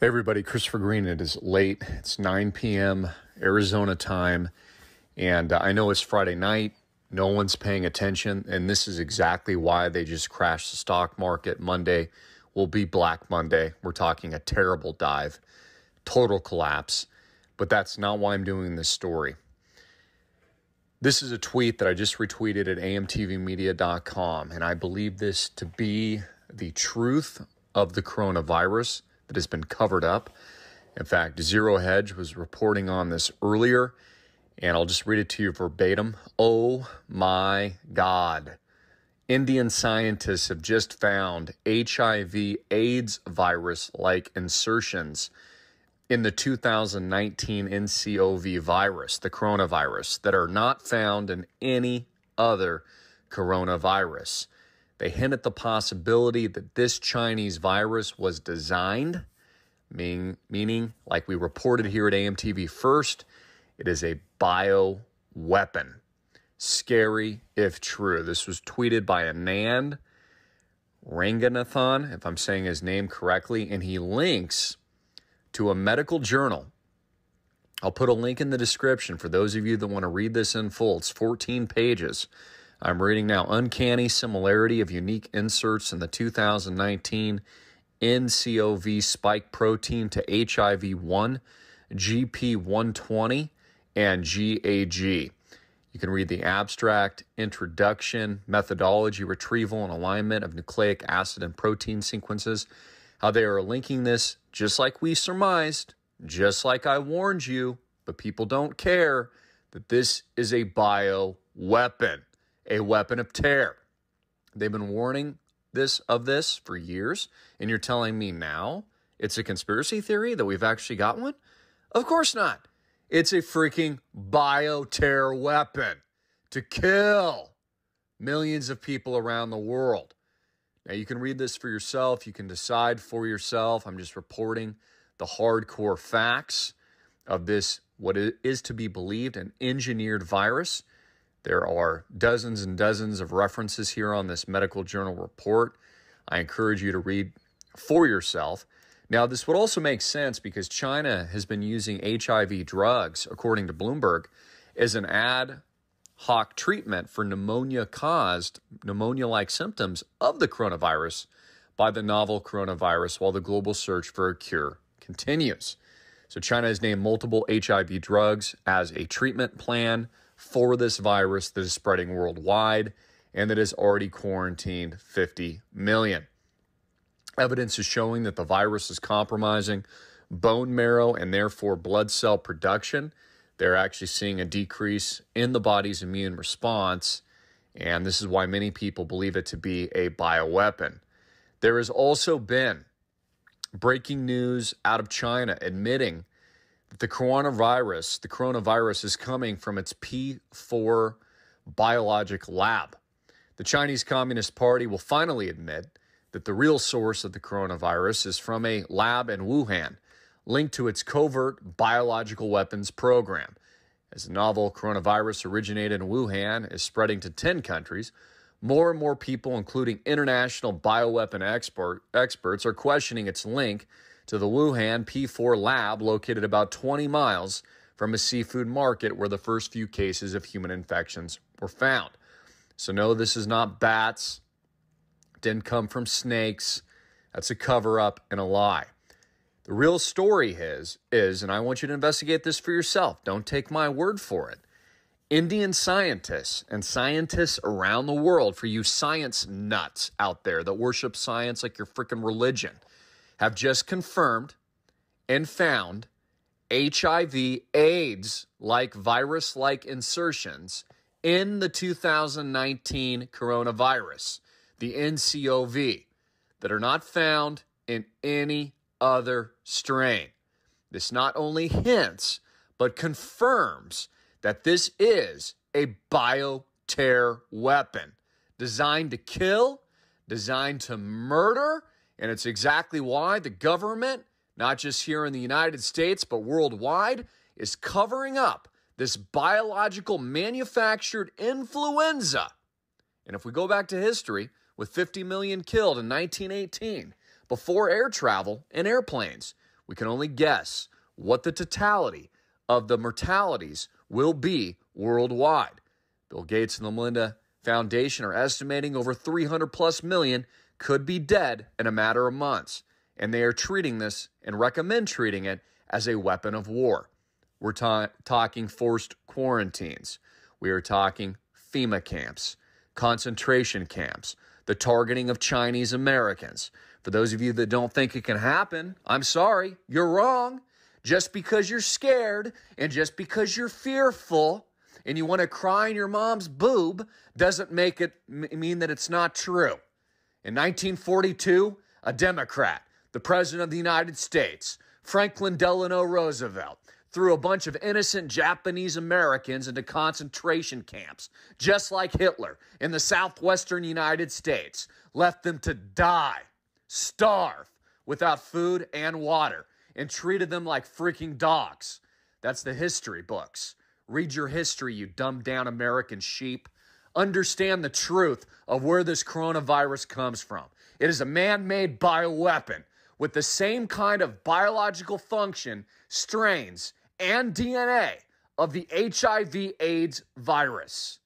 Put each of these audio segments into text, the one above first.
Hey everybody, Christopher Green. It is late. It's 9 p.m. Arizona time, and uh, I know it's Friday night. No one's paying attention, and this is exactly why they just crashed the stock market. Monday will be Black Monday. We're talking a terrible dive, total collapse, but that's not why I'm doing this story. This is a tweet that I just retweeted at amtvmedia.com, and I believe this to be the truth of the coronavirus that has been covered up. In fact, Zero Hedge was reporting on this earlier, and I'll just read it to you verbatim. Oh my God. Indian scientists have just found HIV AIDS virus like insertions in the 2019 NCOV virus, the coronavirus, that are not found in any other coronavirus. They hint at the possibility that this Chinese virus was designed, meaning, meaning like we reported here at AMTV first, it is a bio weapon. Scary if true. This was tweeted by Anand Ranganathan, if I'm saying his name correctly, and he links to a medical journal. I'll put a link in the description for those of you that want to read this in full. It's 14 pages I'm reading now Uncanny Similarity of Unique Inserts in the 2019 NCOV Spike Protein to HIV 1, GP120, and GAG. You can read the abstract, introduction, methodology, retrieval, and alignment of nucleic acid and protein sequences, how they are linking this just like we surmised, just like I warned you, but people don't care that this is a bio weapon a weapon of terror. They've been warning this of this for years, and you're telling me now it's a conspiracy theory that we've actually got one? Of course not. It's a freaking bioterror weapon to kill millions of people around the world. Now, you can read this for yourself. You can decide for yourself. I'm just reporting the hardcore facts of this, what is to be believed, an engineered virus there are dozens and dozens of references here on this medical journal report. I encourage you to read for yourself. Now, this would also make sense because China has been using HIV drugs, according to Bloomberg, as an ad hoc treatment for pneumonia caused, pneumonia like symptoms of the coronavirus by the novel coronavirus while the global search for a cure continues. So, China has named multiple HIV drugs as a treatment plan for this virus that is spreading worldwide and that has already quarantined 50 million. Evidence is showing that the virus is compromising bone marrow and therefore blood cell production. They're actually seeing a decrease in the body's immune response, and this is why many people believe it to be a bioweapon. There has also been breaking news out of China admitting the coronavirus, the coronavirus is coming from its P4 biologic lab. The Chinese Communist Party will finally admit that the real source of the coronavirus is from a lab in Wuhan, linked to its covert biological weapons program. As the novel coronavirus originated in Wuhan is spreading to 10 countries, more and more people, including international bioweapon expert, experts, are questioning its link to the Wuhan P4 lab located about 20 miles from a seafood market where the first few cases of human infections were found. So, no, this is not bats, didn't come from snakes. That's a cover up and a lie. The real story is, is, and I want you to investigate this for yourself. Don't take my word for it. Indian scientists and scientists around the world, for you science nuts out there that worship science like your freaking religion, have just confirmed and found HIV AIDS like virus like insertions in the 2019 coronavirus, the NCOV, that are not found in any other strain. This not only hints, but confirms that this is a bioterror weapon designed to kill, designed to murder, and it's exactly why the government, not just here in the United States, but worldwide, is covering up this biological manufactured influenza. And if we go back to history, with 50 million killed in 1918, before air travel and airplanes, We can only guess what the totality of the mortalities will be worldwide. Bill Gates and the Melinda Foundation are estimating over 300 plus million could be dead in a matter of months, and they are treating this and recommend treating it as a weapon of war. We're ta- talking forced quarantines. We are talking FEMA camps, concentration camps, the targeting of Chinese Americans. For those of you that don't think it can happen, I'm sorry, you're wrong. Just because you're scared and just because you're fearful and you want to cry in your mom's boob doesn't make it mean that it's not true. In 1942, a Democrat, the President of the United States, Franklin Delano Roosevelt, threw a bunch of innocent Japanese Americans into concentration camps, just like Hitler in the southwestern United States, left them to die, starve, without food and water, and treated them like freaking dogs. That's the history books. Read your history, you dumbed down American sheep. Understand the truth of where this coronavirus comes from. It is a man made bioweapon with the same kind of biological function, strains, and DNA of the HIV AIDS virus.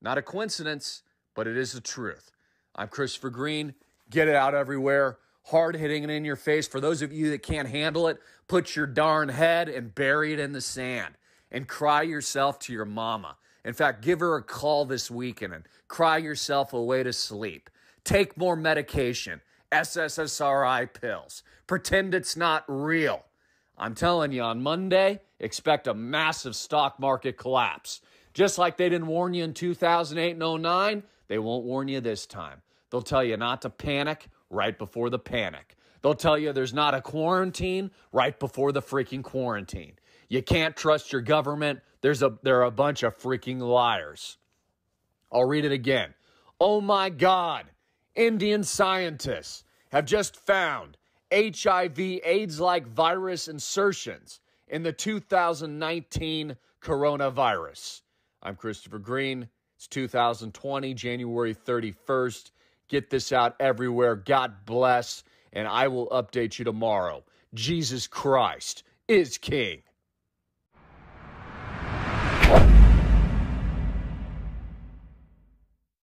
Not a coincidence, but it is the truth. I'm Christopher Green. Get it out everywhere. Hard hitting it in your face. For those of you that can't handle it, put your darn head and bury it in the sand and cry yourself to your mama. In fact, give her a call this weekend and cry yourself away to sleep. Take more medication, SSRI pills. Pretend it's not real. I'm telling you, on Monday, expect a massive stock market collapse. Just like they didn't warn you in 2008 and 09, they won't warn you this time. They'll tell you not to panic right before the panic. They'll tell you there's not a quarantine right before the freaking quarantine. You can't trust your government. There's a there are a bunch of freaking liars. I'll read it again. Oh my God. Indian scientists have just found HIV AIDS like virus insertions in the 2019 coronavirus. I'm Christopher Green. It's 2020, January 31st. Get this out everywhere. God bless. And I will update you tomorrow. Jesus Christ is King.